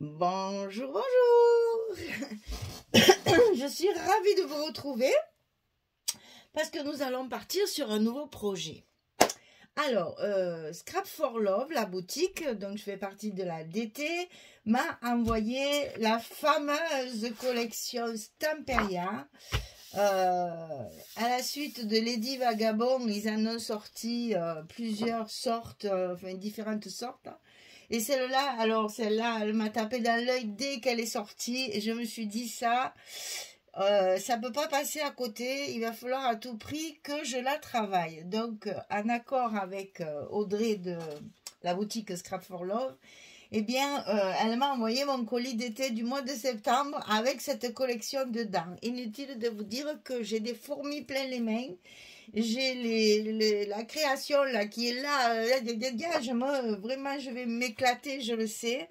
Bonjour, bonjour Je suis ravie de vous retrouver parce que nous allons partir sur un nouveau projet. Alors, euh, Scrap for Love, la boutique, donc je fais partie de la DT, m'a envoyé la fameuse collection Stamperia. Euh, à la suite de Lady Vagabond, ils en ont sorti euh, plusieurs sortes, enfin différentes sortes. Hein. Et celle-là, alors celle-là, elle m'a tapé dans l'œil dès qu'elle est sortie. Et je me suis dit ça, euh, ça ne peut pas passer à côté. Il va falloir à tout prix que je la travaille. Donc, euh, en accord avec euh, Audrey de la boutique Scrap for Love, eh bien, elle m'a envoyé mon colis d'été du mois de septembre avec cette collection dedans. Inutile de vous dire que j'ai des fourmis plein les mains j'ai les, la création là qui est là, euh, je me, vraiment je vais m'éclater, je le sais,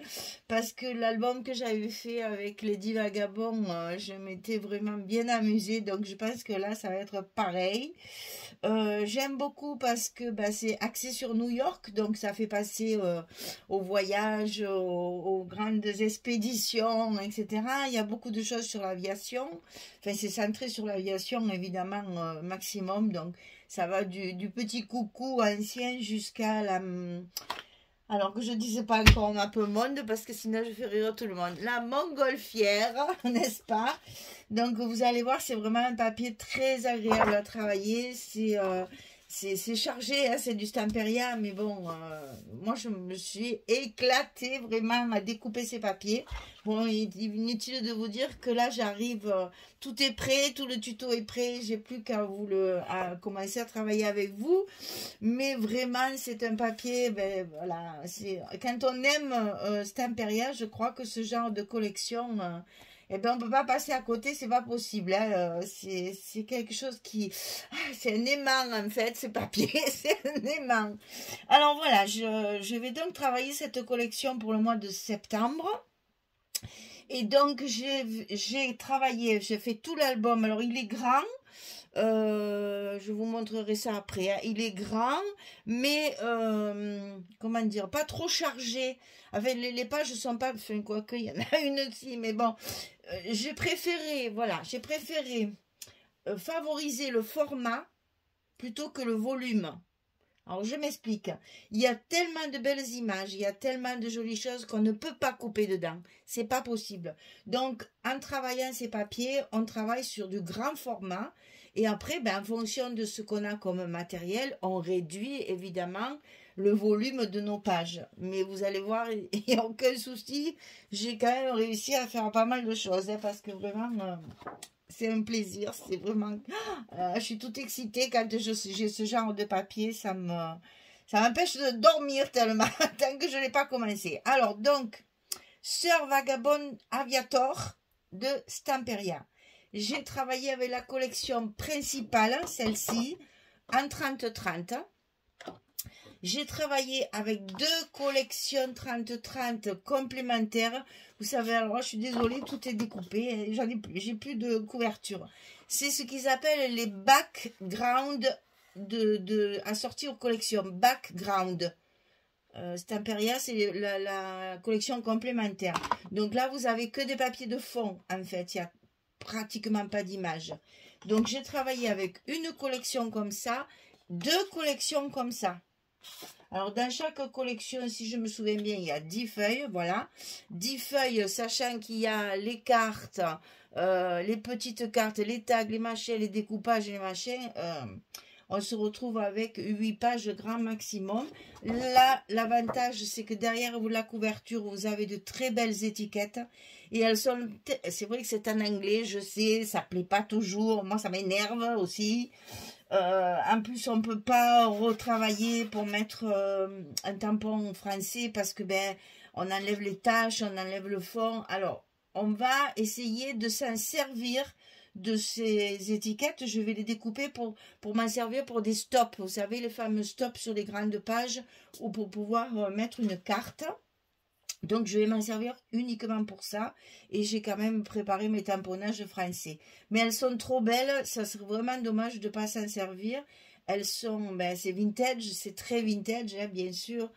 parce que l'album que j'avais fait avec les Vagabonds, euh, je m'étais vraiment bien amusée, donc je pense que là ça va être pareil. Euh, j'aime beaucoup parce que bah, c'est axé sur New York, donc ça fait passer au voyage, aux, grandes expéditions, etc. Il y a beaucoup de choses sur l'aviation. Enfin, c'est centré sur l'aviation, évidemment, maximum. Donc, ça va du, petit coucou ancien jusqu'à la... Alors que je ne disais pas encore un peu monde parce que sinon je fais rire tout le monde. La montgolfière, n'est-ce pas? Donc vous allez voir, c'est vraiment un papier très agréable à travailler. C'est euh, c'est chargé, hein, c'est du Stamperia, mais bon, euh, moi je me suis éclatée vraiment à découper ces papiers. Bon, inutile de vous dire que là j'arrive, euh, tout est prêt, tout le tuto est prêt, j'ai plus qu'à vous le, à commencer à travailler avec vous. Mais vraiment, c'est un papier, ben voilà, quand on aime euh, Stamperia, je crois que ce genre de collection eh ben on peut pas passer à côté, c'est pas possible. Hein. Euh, c'est quelque chose qui... Ah, c'est un aimant en fait, ce papier, c'est un aimant. Alors voilà, je, je vais donc travailler cette collection pour le mois de septembre. Et donc j'ai travaillé, j'ai fait tout l'album. Alors il est grand, euh, je vous montrerai ça après. Hein. Il est grand, mais euh, comment dire, pas trop chargé. Avec les, les pages sont pas, quoi qu'il y en a une aussi, mais bon, euh, j'ai préféré, voilà, j'ai préféré favoriser le format plutôt que le volume. Alors je m'explique. Il y a tellement de belles images, il y a tellement de jolies choses qu'on ne peut pas couper dedans. C'est pas possible. Donc en travaillant ces papiers, on travaille sur du grand format et après, ben, en fonction de ce qu'on a comme matériel, on réduit évidemment le volume de nos pages. Mais vous allez voir, il n'y a aucun souci. J'ai quand même réussi à faire pas mal de choses hein, parce que vraiment, euh, c'est un plaisir. C'est vraiment... Euh, je suis toute excitée quand j'ai ce genre de papier. Ça. Ça m'empêche de dormir tellement tant que je n'ai pas commencé. Alors, donc, Sœur Vagabond Aviator de Stamperia. J'ai travaillé avec la collection principale, celle-ci, en 30-30. J'ai travaillé avec deux collections 30-30 complémentaires. Vous savez, alors je suis désolée, tout est découpé. Plus, j'ai plus de couverture. C'est ce qu'ils appellent les background de, assortis aux collections. Background. Euh, Stamperia, c'est la, collection complémentaire. Donc là, vous avez que des papiers de fond, en fait. Il a pratiquement pas d'image. Donc, j'ai travaillé avec une collection comme ça, deux collections comme ça. Alors, dans chaque collection, si je me souviens bien, il y a 10 feuilles, voilà. 10 feuilles, sachant qu'il y a les cartes, euh, les petites cartes, les tags, les machins, les découpages, les machins. Euh, on se retrouve avec 8 pages grand maximum. Là, l'avantage, c'est que derrière vous, la couverture, vous avez de très belles étiquettes. Et elles sont... C'est vrai que c'est en anglais, je sais, ça plaît pas toujours. Moi, ça m'énerve aussi. Euh, en plus, on peut pas retravailler pour mettre euh, un tampon français parce que ben on enlève les taches, on enlève le fond. Alors, on va essayer de s'en servir de ces étiquettes, je vais les découper pour, m'en servir pour des stops. Vous savez, les fameux stops sur les grandes pages ou pour pouvoir euh, mettre une carte. Donc, je vais m'en servir uniquement pour ça. Et j'ai quand même préparé mes tamponnages français. Mais elles sont trop belles. Ça serait vraiment dommage de ne pas s'en servir. Elles sont, ben, c'est vintage. C'est très vintage, hein, bien sûr.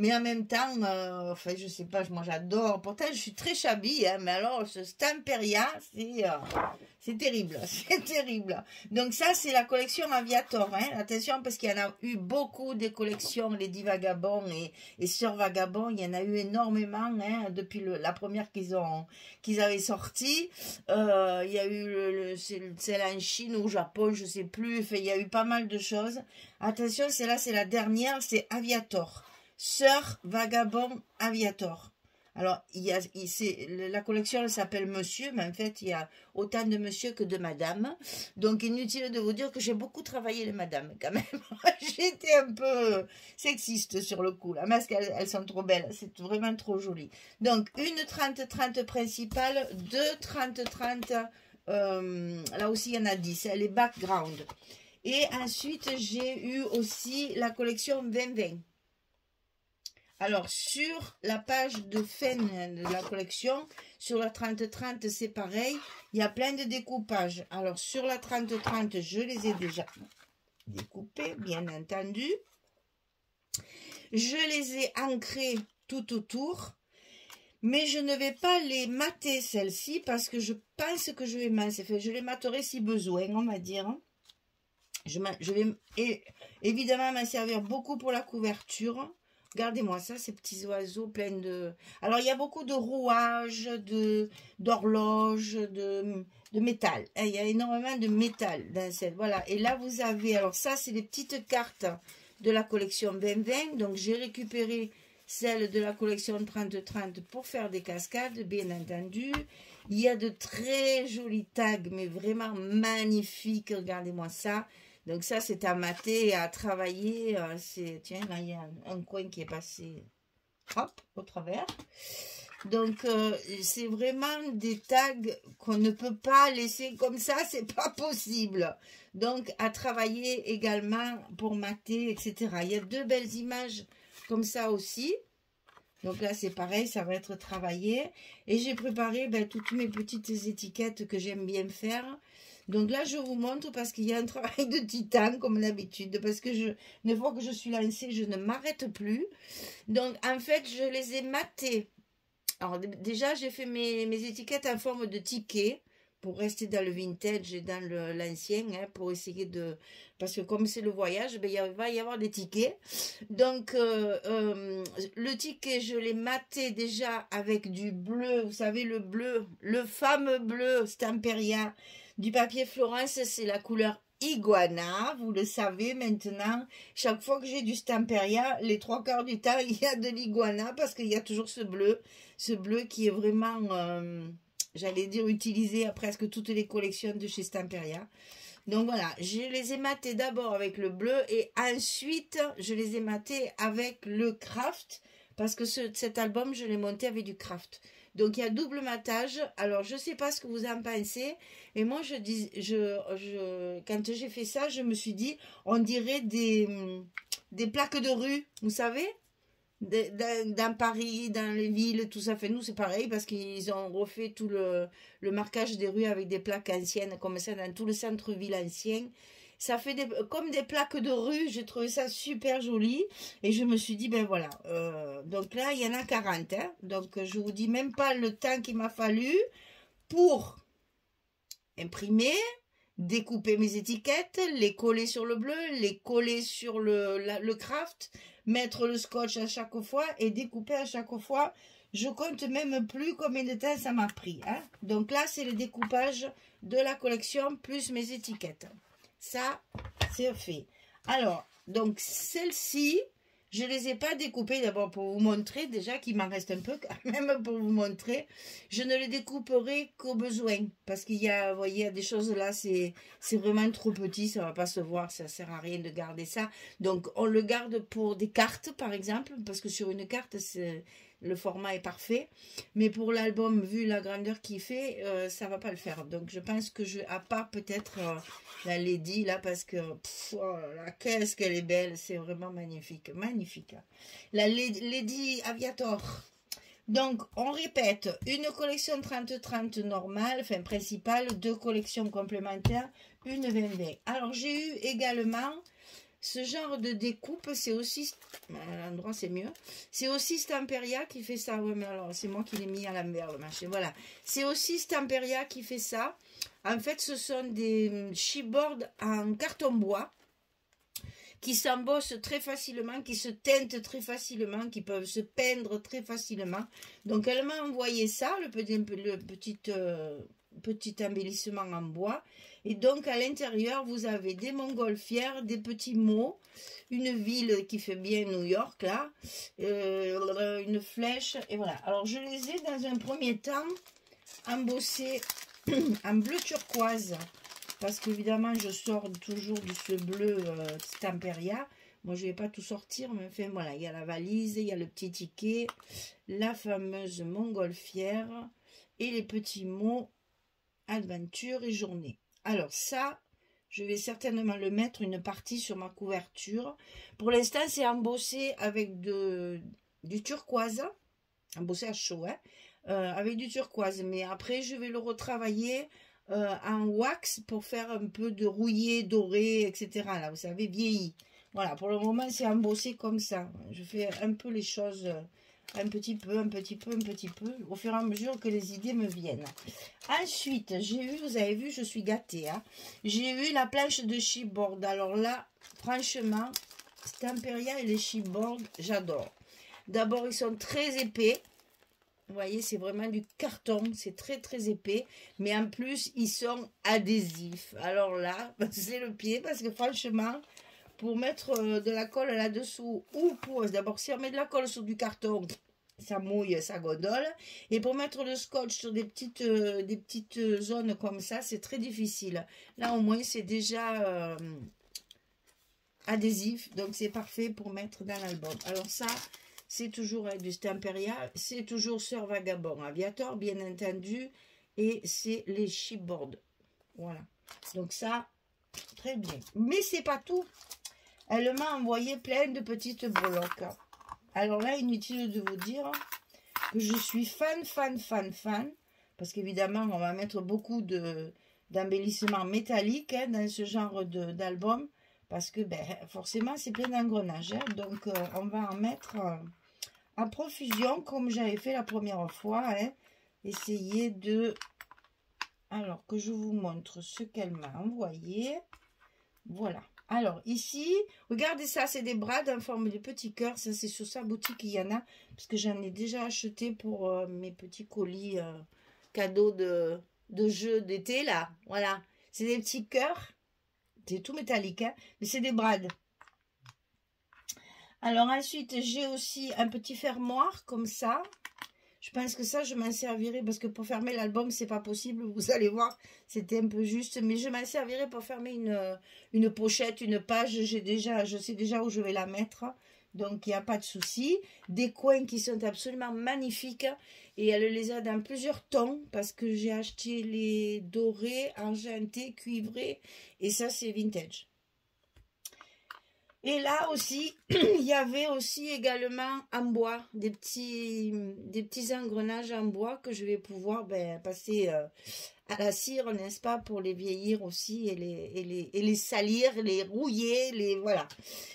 Mais en même temps, euh, enfin, je sais pas, moi j'adore. Pourtant, je suis très chabie, hein, mais alors, ce Stamperia, c'est euh, terrible, c'est terrible. Donc ça, c'est la collection Aviator. Hein. Attention, parce qu'il y en a eu beaucoup des collections, les 10 vagabonds et, et Sœurs vagabonds. Il y en a eu énormément hein, depuis le, la première qu'ils ont qu'ils avaient sorti. Euh, il y a eu le, celle en Chine ou au Japon, je sais plus. Enfin, il y a eu pas mal de choses. Attention, celle-là, c'est la dernière, c'est Aviator. Sœur Vagabond Aviator. Alors, il y a, la collection s'appelle Monsieur, mais en fait, il y a autant de monsieur que de madame. Donc, inutile de vous dire que j'ai beaucoup travaillé les madames, quand même. J'étais un peu sexiste sur le coup, là, parce qu'elles elles sont trop belles. C'est vraiment trop joli. Donc, une 30-30 principale, deux 30-30, euh, là aussi, il y en a 10, les background. Et ensuite, j'ai eu aussi la collection 2020. Alors, sur la page de fin de la collection, sur la 30-30, c'est pareil. Il y a plein de découpages. Alors, sur la 30-30, je les ai déjà découpés, bien entendu. Je les ai ancrés tout autour. Mais je ne vais pas les mater, celles-ci, parce que je pense que je vais Je les materai si besoin, on va dire. Je vais évidemment m'en servir beaucoup pour la couverture. Regardez-moi ça, ces petits oiseaux pleins de... Alors, il y a beaucoup de rouages, de d'horloges, de, de métal. Hein, il y a énormément de métal dans cette... Voilà. Et là, vous avez... Alors, ça, c'est les petites cartes de la collection 2020. Donc, j'ai récupéré celle de la collection 30-30 pour faire des cascades, bien entendu. Il y a de très jolis tags, mais vraiment magnifiques. Regardez-moi ça. Donc ça, c'est à mater, à travailler. Euh, Tiens, là, il y a un, coin qui est passé, hop, au travers. Donc, euh, c'est vraiment des tags qu'on ne peut pas laisser comme ça, c'est pas possible. Donc, à travailler également pour mater, etc. Il y a deux belles images comme ça aussi. Donc là, c'est pareil, ça va être travaillé. Et j'ai préparé ben, toutes mes petites étiquettes que j'aime bien faire. Donc là, je vous montre parce qu'il y a un travail de titan, comme d'habitude, parce que je, une fois que je suis lancée, je ne m'arrête plus. Donc, en fait, je les ai matées. Alors, déjà, j'ai fait mes, étiquettes en forme de ticket pour rester dans le vintage et dans l'ancien, hein, pour essayer de... Parce que comme c'est le voyage, ben, il va y avoir des tickets. Donc, euh, euh, le ticket, je l'ai maté déjà avec du bleu, vous savez, le bleu, le fameux bleu Stamperia du papier Florence, c'est la couleur iguana, vous le savez maintenant. Chaque fois que j'ai du Stamperia, les trois quarts du temps, il y a de l'iguana parce qu'il y a toujours ce bleu, ce bleu qui est vraiment, euh, j'allais dire, utilisé à presque toutes les collections de chez Stamperia. Donc voilà, je les ai matés d'abord avec le bleu et ensuite je les ai matés avec le craft parce que cet album, je l'ai monté avec du craft. Donc il y a double matage. Alors je ne sais pas ce que vous en pensez. Et moi, je dis, quand j'ai fait ça, je me suis dit, on dirait des, plaques de rue, vous savez? Dans, Paris, dans les villes, tout ça. Fait nous, c'est pareil parce qu'ils ont refait tout le, le marquage des rues avec des plaques anciennes, comme ça, dans tout le centre-ville ancien ça fait comme des plaques de rue. J'ai trouvé ça super joli. Et je me suis dit, ben voilà. Euh, donc là, il y en a 40. Hein. Donc, je vous dis même pas le temps qu'il m'a fallu pour imprimer, découper mes étiquettes, les coller sur le bleu, les coller sur le, le craft, mettre le scotch à chaque fois et découper à chaque fois. Je compte même plus combien de temps ça m'a pris. Hein. Donc là, c'est le découpage de la collection plus mes étiquettes. Ça, c'est fait. Alors, donc celle-ci, je ne les ai pas découpées d'abord pour vous montrer, déjà qu'il m'en reste un peu quand même pour vous montrer. Je ne les découperai qu'au besoin. Parce qu'il y a, vous voyez, des choses là, c'est vraiment trop petit, ça ne va pas se voir, ça ne sert à rien de garder ça. Donc on le garde pour des cartes par exemple, parce que sur une carte, c'est le format est parfait. Mais pour l'album, vu la grandeur qu'il fait, euh, ça va pas le faire. Donc je pense que je, à part peut-être euh, la Lady là, parce que oh qu'est-ce qu'elle est belle, c'est vraiment magnifique, magnifique. La Lady Aviator. Donc, on répète, une collection 30-30 normale, enfin principale, deux collections complémentaires, une 20 Alors, j'ai eu également ce genre de découpe, c'est aussi, à l'endroit c'est mieux, c'est aussi Stamperia qui fait ça. Oui, mais alors c'est moi qui l'ai mis à l'envers le machin. Voilà, c'est aussi Stamperia qui fait ça. En fait, ce sont des chipboards en carton bois qui s'embossent très facilement, qui se teintent très facilement, qui peuvent se peindre très facilement. Donc elle m'a envoyé ça, le petit, petit, euh, petit embellissement en bois. Et donc, à l'intérieur, vous avez des montgolfières, des petits mots, une ville qui fait bien New York, là, euh, une flèche, et voilà. Alors, je les ai, dans un premier temps, embossés en bleu turquoise, parce qu'évidemment, je sors toujours de ce bleu euh. Moi, je ne vais pas tout sortir, mais enfin, voilà, il y a la valise, il y a le petit ticket, la fameuse montgolfière, et les petits mots aventure et journée. Alors ça, je vais certainement le mettre une partie sur ma couverture. Pour l'instant, c'est embossé avec du turquoise, embossé à chaud, hein, euh, avec du turquoise. Mais après, je vais le retravailler euh, en wax pour faire un peu de rouillé doré, etc. Là, vous savez, vieilli. Voilà, pour le moment, c'est embossé comme ça. Je fais un peu les choses euh, un petit peu, un petit peu, un petit peu, au fur et à mesure que les idées me viennent. Ensuite, j'ai eu, vous avez vu, je suis gâtée, hein. j'ai eu la planche de chipboard. Alors là, franchement, Stamperia et les chipboards, j'adore. D'abord, ils sont très épais. Vous voyez, c'est vraiment du carton, c'est très très épais. Mais en plus, ils sont adhésifs. Alors là, c'est le pied parce que franchement, pour mettre euh, de la colle là-dessous ou pour... D'abord, si on met de la colle sur du carton, ça mouille, ça gondole. Et pour mettre le scotch sur des petites, euh, des petites zones comme ça, c'est très difficile. Là, au moins, c'est déjà euh, adhésif. Donc, c'est parfait pour mettre dans l'album. Alors ça, c'est toujours du Stamperia. C'est toujours Sœur Vagabond Aviator, bien entendu. Et c'est les chipboards. Voilà. Donc ça, très bien. Mais c'est pas tout. Elle m'a envoyé plein de petites breloques. Alors là, inutile de vous dire que je suis fan, fan, fan, fan. Parce qu'évidemment, on va mettre beaucoup d'embellissements métalliques hein, dans ce genre d'album. Parce que ben, forcément, c'est plein d'engrenages. Hein. donc, euh, on va en mettre euh, en profusion, comme j'avais fait la première fois. Hein. Essayer de... Alors, que je vous montre ce qu'elle m'a envoyé. Voilà. Alors, ici, regardez ça, c'est des brades en forme de petits cœurs. Ça, c'est sur sa boutique, il y en a. Parce que j'en ai déjà acheté pour euh, mes petits colis euh, cadeaux de, de jeux d'été, là. Voilà. C'est des petits cœurs. C'est tout métallique, hein. Mais c'est des brades. Alors, ensuite, j'ai aussi un petit fermoir, comme ça. Je pense que ça, je m'en servirai parce que pour fermer l'album, c'est pas possible. Vous allez voir, c'était un peu juste. Mais je m'en servirai pour fermer une, une pochette, une page. Déjà, je sais déjà où je vais la mettre. Donc, il n'y a pas de souci. Des coins qui sont absolument magnifiques. Et elle les a dans plusieurs tons parce que j'ai acheté les dorés, argentés, cuivrés. Et ça, c'est vintage. Et là aussi, il y avait aussi également en bois, des petits, des petits engrenages en bois que je vais pouvoir ben, passer euh, à la cire, n'est-ce pas, pour les vieillir aussi et les, et les, et les salir, les rouiller, les voilà.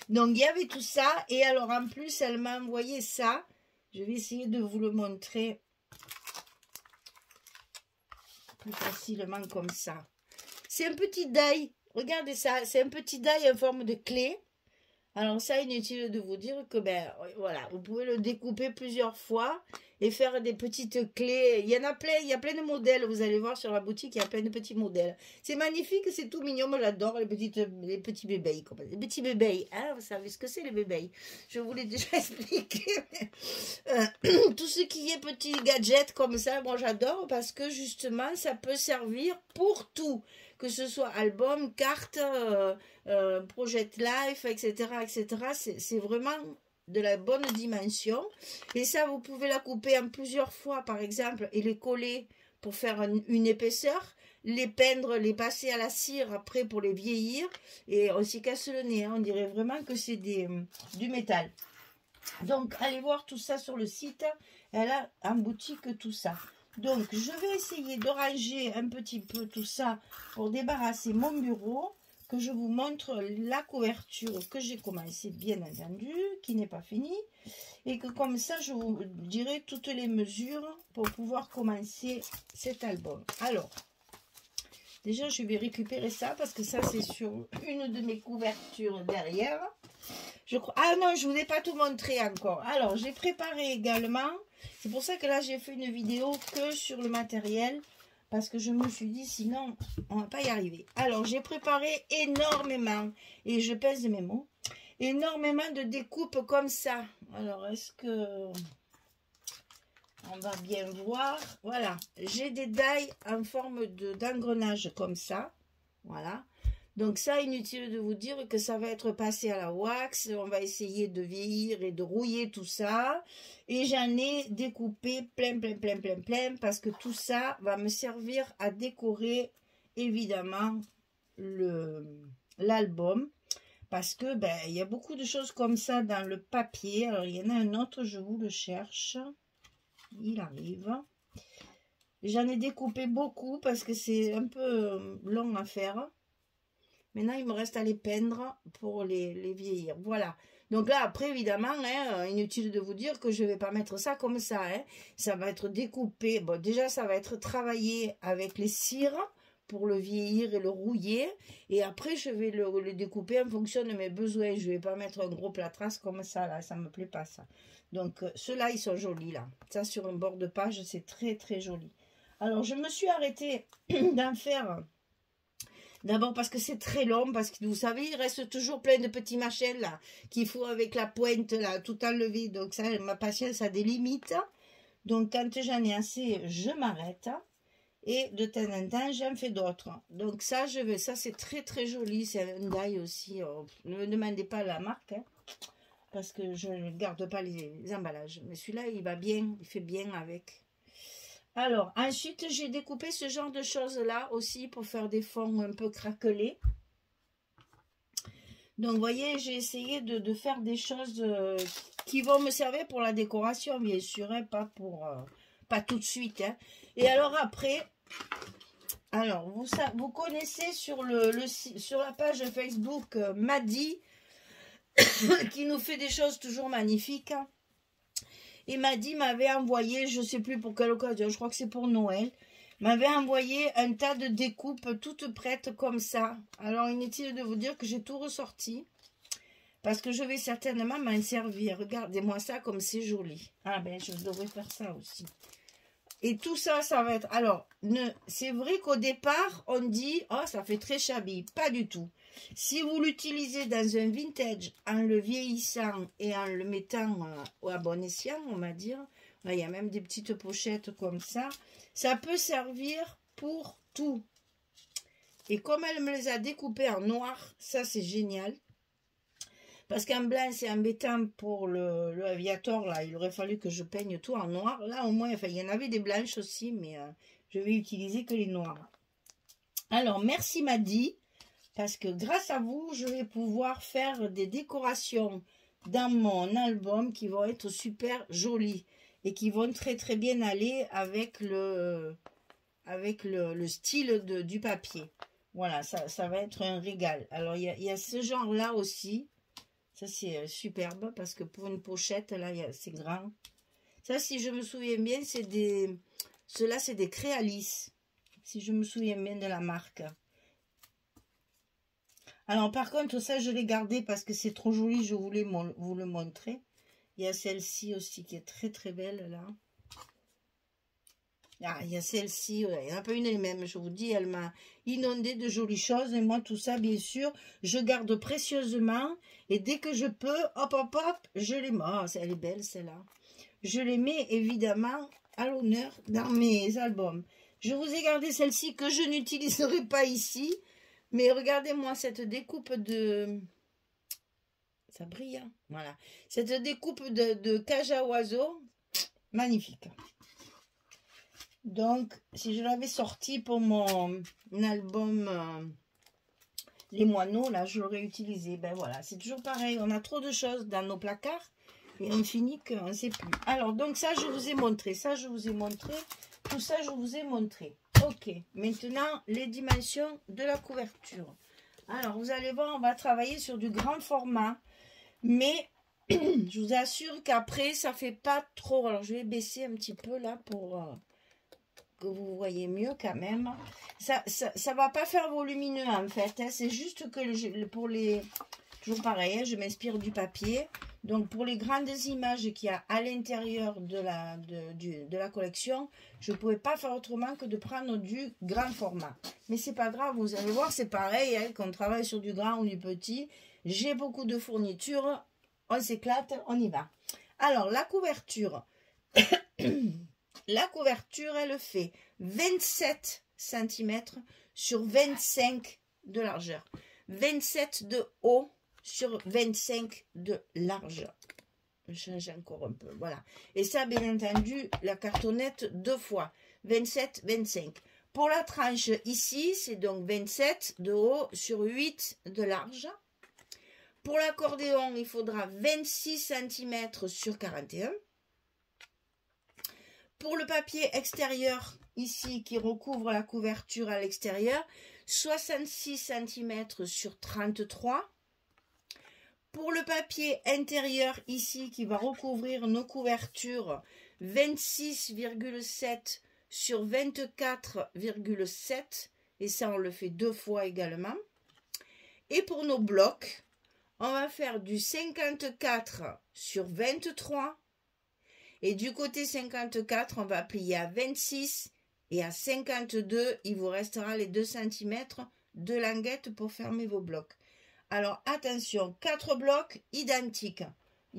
Donc il y avait tout ça. Et alors en plus, elle m'a envoyé ça. Je vais essayer de vous le montrer plus facilement comme ça. C'est un petit die. Regardez ça, c'est un petit die en forme de clé. Alors ça, inutile de vous dire que ben voilà, vous pouvez le découper plusieurs fois et faire des petites clés. Il y en a plein, il y a plein de modèles. Vous allez voir sur la boutique, il y a plein de petits modèles. C'est magnifique, c'est tout mignon. Moi, j'adore les petites, les petits bébés. Les petits bébés. Hein, vous savez ce que c'est les bébés? Je vous l'ai déjà expliqué. Euh, tout ce qui est petits gadgets comme ça, moi j'adore parce que justement, ça peut servir pour tout que ce soit album, carte, euh, euh, Project Life, etc., etc. C'est vraiment de la bonne dimension. Et ça, vous pouvez la couper en plusieurs fois, par exemple, et les coller pour faire une, épaisseur, les peindre, les passer à la cire après pour les vieillir, et on s'y casse le nez. Hein. On dirait vraiment que c'est du métal. Donc, allez voir tout ça sur le site. Elle a en boutique tout ça. Donc, je vais essayer de ranger un petit peu tout ça pour débarrasser mon bureau. que je vous montre la couverture que j'ai commencé, bien entendu, qui n'est pas finie. Et que comme ça, je vous dirai toutes les mesures pour pouvoir commencer cet album. Alors, déjà, je vais récupérer ça parce que ça, c'est sur une de mes couvertures derrière. Je. Ah non, je ne vous ai pas tout montré encore. Alors, j'ai préparé également. C'est pour ça que là, j'ai fait une vidéo que sur le matériel parce que je me suis dit, sinon, on va pas y arriver. Alors, j'ai préparé énormément, et je pèse mes mots, énormément de découpes comme ça. Alors, est-ce que... On va bien voir? Voilà, j'ai des dailles en forme d'engrenage comme ça. Voilà. Donc ça, inutile de vous dire que ça va être passé à la wax. On va essayer de vieillir et de rouiller tout ça. Et j'en ai découpé plein, plein, plein, plein, plein. Parce que tout ça va me servir à décorer, évidemment, l'album. Parce que, ben, il y a beaucoup de choses comme ça dans le papier. Alors, il y en a un autre, je vous le cherche. Il arrive. J'en ai découpé beaucoup parce que c'est un peu long à faire. Maintenant, il me reste à les peindre pour les, vieillir. Voilà. Donc là, après, évidemment, hein, euh, inutile de vous dire que je ne vais pas mettre ça comme ça. Hein. Ça va être découpé. Bon, déjà, ça va être travaillé avec les cires pour le vieillir et le rouiller. Et après, je vais le, découper en fonction de mes besoins. Je ne vais pas mettre un gros plâtre comme ça, là. Ça ne me plaît pas, ça. Donc, euh, ceux-là, ils sont jolis, là. Ça, sur un bord de page, c'est très, très joli. Alors, je me suis arrêtée d'en faire D'abord parce que c'est très long, parce que vous savez, il reste toujours plein de petits machins là, qu'il faut avec la pointe là, tout enlever. Donc ça, ma patience a des limites. Donc quand j'en ai assez, je m'arrête. Et de temps en temps, j'en fais d'autres. Donc ça, je vais, ça c'est très très joli. C'est un die aussi. Oh, ne me demandez pas la marque. Hein, parce que je ne garde pas les emballages. Mais celui-là, il va bien, il fait bien avec. Alors, ensuite, j'ai découpé ce genre de choses-là aussi pour faire des fonds un peu craquelés. Donc, vous voyez, j'ai essayé de, faire des choses euh, qui vont me servir pour la décoration, bien sûr, hein, pas pour... Euh, tout de suite. Hein. Et alors après, alors, vous, connaissez sur la page Facebook euh, Madi, qui nous fait des choses toujours magnifiques. Hein. Et m'a dit, m'avait envoyé, je ne sais plus pour quelle occasion, je crois que c'est pour Noël, m'avait envoyé un tas de découpes toutes prêtes comme ça. Alors inutile de vous dire que j'ai tout ressorti. Parce que je vais certainement m'en servir. Regardez-moi ça comme c'est joli. Ah ben, je devrais faire ça aussi. Et tout ça, ça va être... Alors, c'est vrai qu'au départ, on dit, oh, ça fait très shabby. Pas du tout. Si vous l'utilisez dans un vintage en le vieillissant et en le mettant euh, à bon escient, on va dire, il y a même des petites pochettes comme ça, ça peut servir pour tout. Et comme elle me les a découpées en noir, ça c'est génial. Parce qu'en blanc, c'est embêtant pour le, aviator, là. Il aurait fallu que je peigne tout en noir. Là, au moins, il y en avait des blanches aussi, mais euh, je vais utiliser que les noirs. Alors, merci Maddy parce que grâce à vous, je vais pouvoir faire des décorations dans mon album qui vont être super jolies et qui vont très très bien aller avec le, avec le, style du papier. Voilà, ça, ça, va être un régal. Alors, il y a, ce genre-là aussi. Ça, c'est euh, superbe parce que pour une pochette, là, c'est grand. Ça, si je me souviens bien, c'est des... Cela, c'est des Créalis. Si je me souviens bien de la marque. Alors, par contre, ça, je l'ai gardé parce que c'est trop joli. Je voulais vous le montrer. Il y a celle-ci aussi qui est très, très belle, là. Ah, il y a celle-ci, il n'y en a pas une elle-même, je vous dis, elle m'a inondé de jolies choses. Et moi, tout ça, bien sûr, je garde précieusement. Et dès que je peux, hop, hop, hop, je les mets. Oh, elle est belle, celle-là. Je les mets, évidemment, à l'honneur dans mes albums. Je vous ai gardé celle-ci que je n'utiliserai pas ici. Mais regardez-moi cette découpe de... Ça brille, hein Voilà. Cette découpe de, de cage à magnifique. Donc, si je l'avais sorti pour mon album euh, Les Moineaux, là, je l'aurais utilisé. Ben voilà, c'est toujours pareil. On a trop de choses dans nos placards et on finit qu'on ne sait plus. Alors, donc ça, je vous ai montré. Ça, je vous ai montré. Tout ça, je vous ai montré. Ok, maintenant les dimensions de la couverture. Alors, vous allez voir, on va travailler sur du grand format. Mais je vous assure qu'après, ça fait pas trop. Alors, je vais baisser un petit peu là pour euh, que vous voyez mieux quand même. Ça, ça, va pas faire volumineux en fait. Hein. C'est juste que pour les... Toujours pareil, hein, je m'inspire du papier. Donc, pour les grandes images qu'il y a à l'intérieur de la, collection, je ne pouvais pas faire autrement que de prendre du grand format. Mais c'est pas grave, vous allez voir, c'est pareil, hein, qu'on travaille sur du grand ou du petit. J'ai beaucoup de fournitures, on s'éclate, on y va. Alors, la couverture. la couverture, elle fait 27 cm sur 25 de largeur. 27 de haut sur 25 de large. Je change encore un peu, voilà. Et ça, bien entendu, la cartonnette deux fois, 27, 25. Pour la tranche ici, c'est donc 27 de haut sur 8 de large. Pour l'accordéon, il faudra 26 cm sur 41. Pour le papier extérieur, ici, qui recouvre la couverture à l'extérieur, 66 cm sur 33. Pour le papier intérieur ici qui va recouvrir nos couvertures, 26,7 sur 24,7 et ça on le fait deux fois également. Et pour nos blocs, on va faire du 54 sur 23 et du côté 54 on va plier à 26 et à 52 il vous restera les 2 cm de languette pour fermer vos blocs. Alors attention, quatre blocs identiques.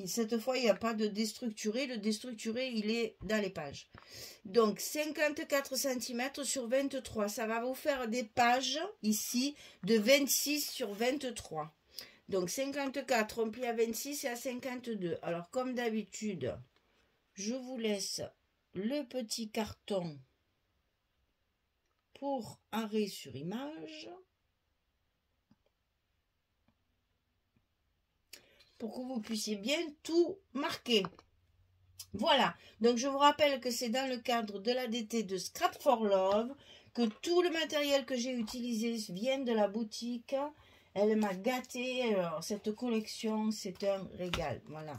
Cette fois, il n'y a pas de déstructuré. Le déstructuré, il est dans les pages. Donc, 54 cm sur 23. Ça va vous faire des pages, ici, de 26 sur 23. Donc, 54, on plie à 26 et à 52. Alors, comme d'habitude, je vous laisse le petit carton pour arrêt sur image. Pour que vous puissiez bien tout marquer. Voilà, donc je vous rappelle que c'est dans le cadre de l'ADT de Scrap for Love que tout le matériel que j'ai utilisé vient de la boutique. Elle m'a gâté. Alors, cette collection, c'est un régal. Voilà.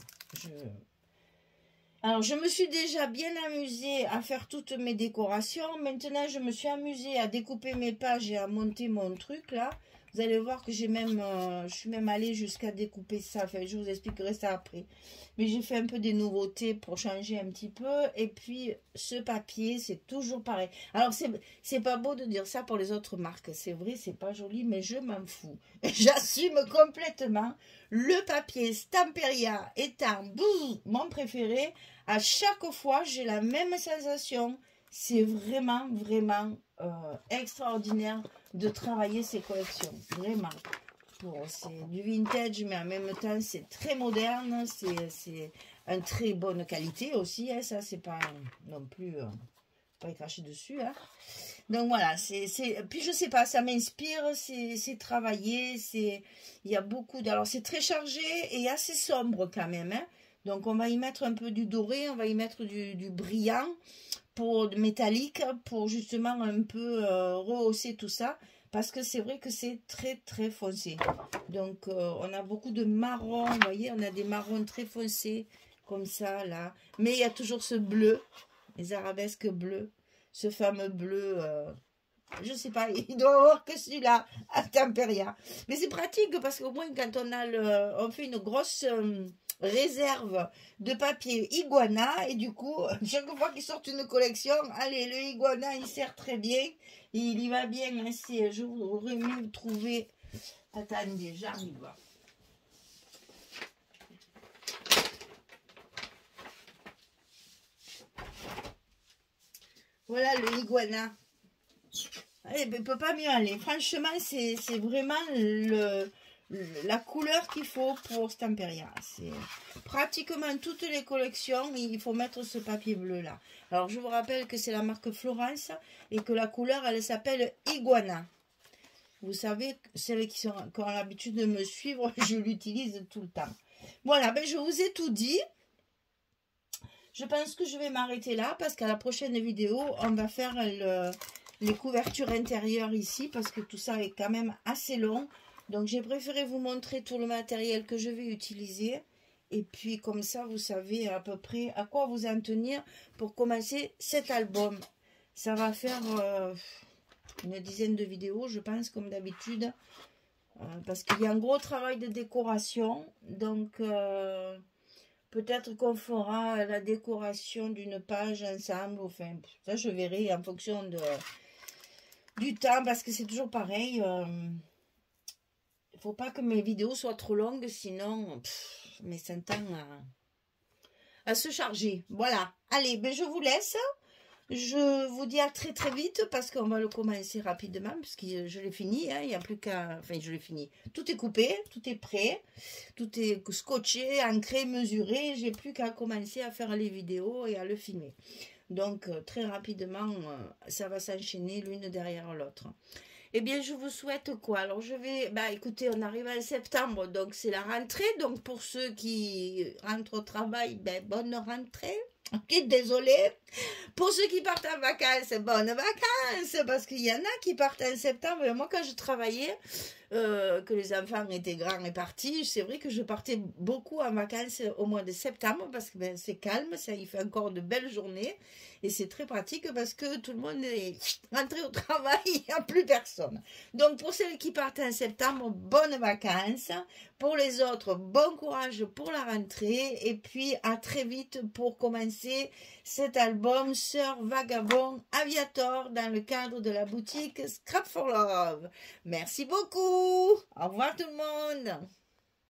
Alors, je me suis déjà bien amusée à faire toutes mes décorations. Maintenant, je me suis amusée à découper mes pages et à monter mon truc, là. Vous allez voir que j'ai même, euh, je suis même allée jusqu'à découper ça. Enfin, je vous expliquerai ça après. Mais j'ai fait un peu des nouveautés pour changer un petit peu. Et puis, ce papier, c'est toujours pareil. Alors, c'est pas beau de dire ça pour les autres marques. C'est vrai, c'est pas joli, mais je m'en fous. J'assume complètement. Le papier Stamperia étant mon préféré, à chaque fois, j'ai la même sensation. C'est vraiment, vraiment euh, extraordinaire de travailler ces collections. Vraiment. C'est du vintage, mais en même temps, c'est très moderne. C'est une très bonne qualité aussi. Hein, ça, c'est pas non plus... Euh, pas cracher dessus. Hein. Donc voilà, c'est... Puis je sais pas, ça m'inspire, c'est travaillé, c'est... Il y a beaucoup... De... Alors c'est très chargé et assez sombre quand même. Hein. Donc on va y mettre un peu du doré, on va y mettre du, du brillant pour métallique pour justement un peu euh, rehausser tout ça parce que c'est vrai que c'est très très foncé donc euh, on a beaucoup de marron vous voyez on a des marrons très foncés comme ça là mais il y a toujours ce bleu les arabesques bleues ce fameux bleu euh, je sais pas, il doit avoir que celui-là à Temperia. Mais c'est pratique parce qu'au moins quand on a le, on fait une grosse réserve de papier iguana et du coup chaque fois qu'ils sortent une collection allez le iguana il sert très bien. Il y va bien je voudrais mieux trouver. Attendez j'arrive. Voilà le iguana. Il ne peut pas mieux aller. Franchement c'est vraiment le la couleur qu'il faut pour Stamperia. C'est pratiquement toutes les collections, il faut mettre ce papier bleu là. Alors je vous rappelle que c'est la marque Florence et que la couleur elle s'appelle Iguana. Vous savez, celles qui, sont, ont l'habitude de me suivre, je l'utilise tout le temps. Voilà, ben je vous ai tout dit. Je pense que je vais m'arrêter là parce qu'à la prochaine vidéo, on va faire les couvertures intérieures ici parce que tout ça est quand même assez long. Donc j'ai préféré vous montrer tout le matériel que je vais utiliser. Et puis comme ça, vous savez à peu près à quoi vous en tenir pour commencer cet album. Ça va faire euh, une dizaine de vidéos, je pense, comme d'habitude. Euh, parce qu'il y a un gros travail de décoration. Donc, euh, peut-être qu'on fera la décoration d'une page ensemble. Enfin, ça, je verrai en fonction de, du temps. Parce que c'est toujours pareil. Il faut pas que mes vidéos soient trop longues. Sinon, mais un temps à, se charger. Voilà. Allez, ben, je vous laisse. Je vous dis à très très vite parce qu'on va le commencer rapidement puisque je l'ai fini. Hein, il n'y a plus qu'à... Enfin, je l'ai fini. Tout est coupé, tout est prêt, tout est scotché, ancré, mesuré. J'ai plus qu'à commencer à faire les vidéos et à le filmer. Donc, euh, très rapidement, euh, ça va s'enchaîner l'une derrière l'autre. Eh bien, je vous souhaite quoi? Alors, je vais... Bah, écoutez, on arrive en septembre, donc c'est la rentrée. Donc, pour ceux qui rentrent au travail, ben, bonne rentrée. Ok, désolé. Pour ceux qui partent en vacances, bonnes vacances, parce qu'il y en a qui partent en septembre. moi, quand je travaillais, euh, que les enfants étaient grands et partis, c'est vrai que je partais beaucoup en vacances au mois de septembre, parce que ben, c'est calme, ça y fait encore de belles journées. Et c'est très pratique parce que tout le monde est rentré au travail, il n'y a plus personne. Donc pour ceux qui partent en septembre, bonnes vacances. Pour les autres, bon courage pour la rentrée. Et puis à très vite pour commencer cet album Sœur Vagabond Aviator dans le cadre de la boutique Scrap for Love. Merci beaucoup. Au revoir tout le monde.